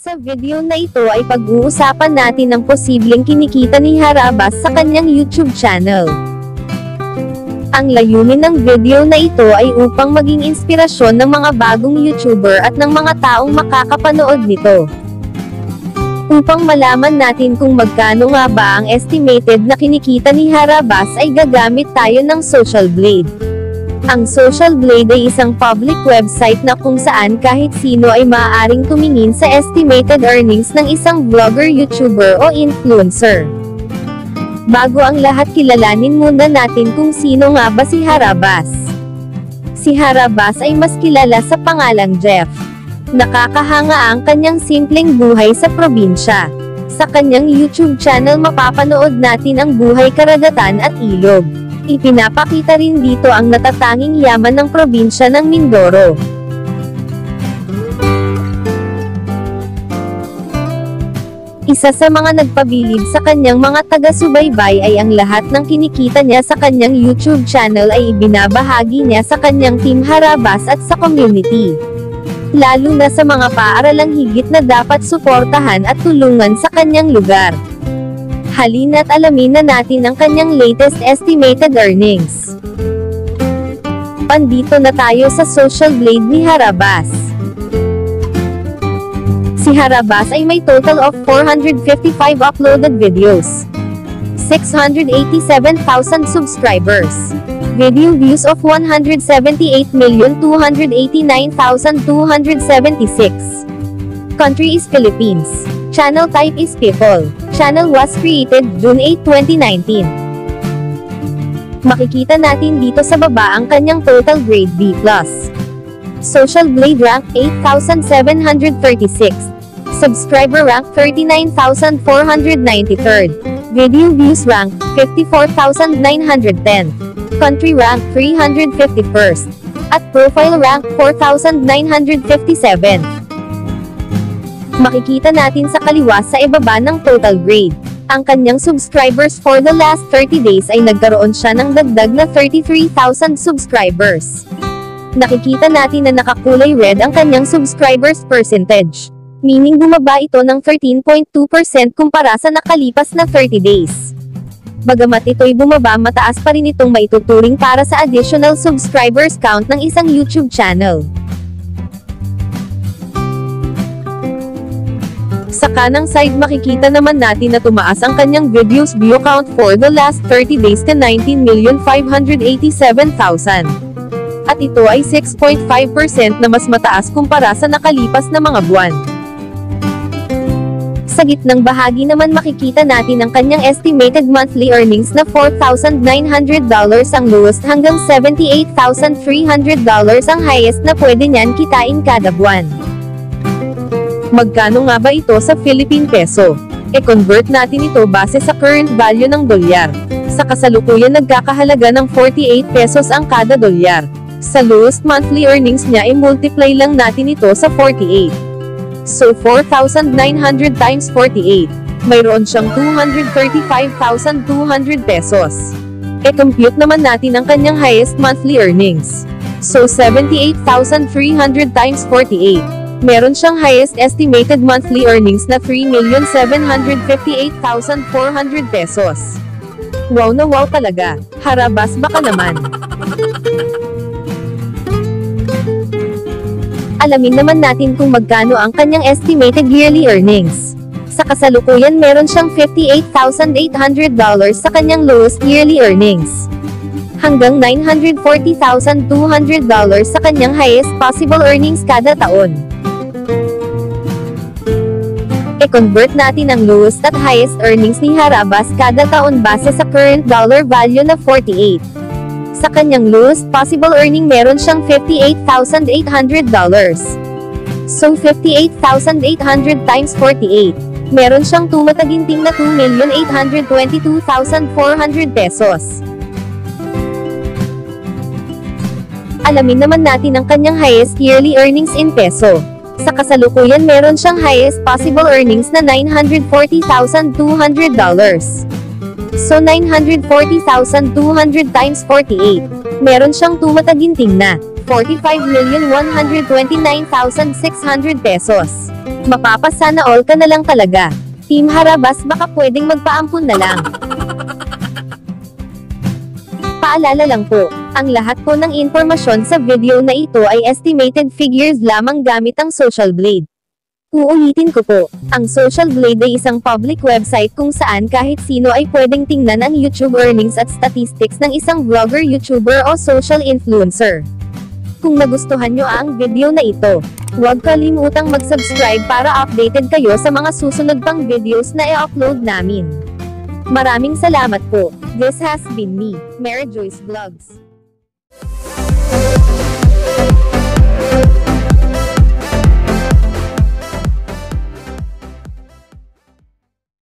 Sa video na ito ay pag-uusapan natin ang posibleng kinikita ni Harabas sa kanyang YouTube channel. Ang layunin ng video na ito ay upang maging inspirasyon ng mga bagong YouTuber at ng mga taong makakapanood nito. Upang malaman natin kung magkano nga ba ang estimated na kinikita ni Harabas ay gagamit tayo ng Social Blade. Ang Social Blade ay isang public website na kung saan kahit sino ay maaaring tumingin sa estimated earnings ng isang vlogger, YouTuber o influencer. Bago ang lahat kilalanin muna natin kung sino nga ba si Harabas. Si Harabas ay mas kilala sa pangalang Jeff. Nakakahanga ang kanyang simpleng buhay sa probinsya. Sa kanyang YouTube channel mapapanood natin ang buhay karagatan at ilog. Ipinapakita rin dito ang natatanging yaman ng probinsya ng Mindoro. Isa sa mga nagpabilib sa kanyang mga taga-subaybay ay ang lahat ng kinikita niya sa kanyang YouTube channel ay ibinabahagi niya sa kanyang team Harabas at sa community. Lalo na sa mga paaralang higit na dapat suportahan at tulungan sa kanyang lugar. Halina't alamin na natin ang kanyang latest estimated earnings. Pandito na tayo sa social blade ni Harabas. Si Harabas ay may total of 455 uploaded videos. 687,000 subscribers. Video views of 178,289,276. Country is Philippines. Channel type is People. Channel was created June 8, 2019. Makikita natin dito sa baba ang kanyang total grade B+. Social Blade rank 8,736. Subscriber rank 39,493. Video views rank 54,910. Country rank 351st. At profile rank 4,957. Makikita natin sa kaliwa sa ibaba ng total grade. Ang kanyang subscribers for the last 30 days ay nagkaroon siya ng dagdag na 33,000 subscribers. Nakikita natin na nakakulay red ang kanyang subscribers percentage. Meaning bumaba ito ng 13.2% kumpara sa nakalipas na 30 days. Bagamat ito'y bumaba mataas pa rin itong maituturing para sa additional subscribers count ng isang YouTube channel. Sa kanang side makikita naman natin na tumaas ang kanyang videos view count for the last 30 days to 19,587,000. At ito ay 6.5% na mas mataas kumpara sa nakalipas na mga buwan. Sa gitnang bahagi naman makikita natin ang kanyang estimated monthly earnings na $4,900 ang lowest hanggang $78,300 ang highest na pwede niyan kitain kada buwan. Magkano nga ba ito sa Philippine Peso? E-convert natin ito base sa current value ng dolyar. Sa kasalukuyan nagkakahalaga ng 48 pesos ang kada dolyar. Sa lowest monthly earnings niya i-multiply lang natin ito sa 48. So 4,900 times 48. Mayroon siyang 235,200 pesos. E-compute naman natin ang kanyang highest monthly earnings. So 78,300 times 48 meron siyang highest estimated monthly earnings na 3,758,400 pesos. Wow na wow talaga. Harabas baka naman. Alamin naman natin kung magkano ang kanyang estimated yearly earnings. Sa kasalukuyan meron siyang $58,800 sa kanyang lowest yearly earnings. Hanggang $940,200 sa kanyang highest possible earnings kada taon. E-convert natin ang lowest at highest earnings ni Harabas kada taon base sa current dollar value na 48. Sa kanyang lowest possible earning meron siyang $58,800. So 58,800 times 48. Meron siyang tumataginting na 2,822,400 pesos. Alamin naman natin ang kanyang highest yearly earnings in peso. Sa kasalukuyan meron siyang highest possible earnings na $940,200. So 940,200 times 48. Meron siyang tumataginting na 45,129,600 pesos. Mapapasana all ka na lang talaga. Team Harabas baka pwedeng magpaampun na lang. Paalala lang po, ang lahat po ng impormasyon sa video na ito ay estimated figures lamang gamit ang Social Blade. Uulitin ko po, ang Social Blade ay isang public website kung saan kahit sino ay pwedeng tingnan ang YouTube earnings at statistics ng isang vlogger, YouTuber o social influencer. Kung nagustuhan nyo ang video na ito, huwag kalimutang mag-subscribe para updated kayo sa mga susunod pang videos na i-upload namin. Maraming salamat po. This has been me, Mary Joyce Vlogs.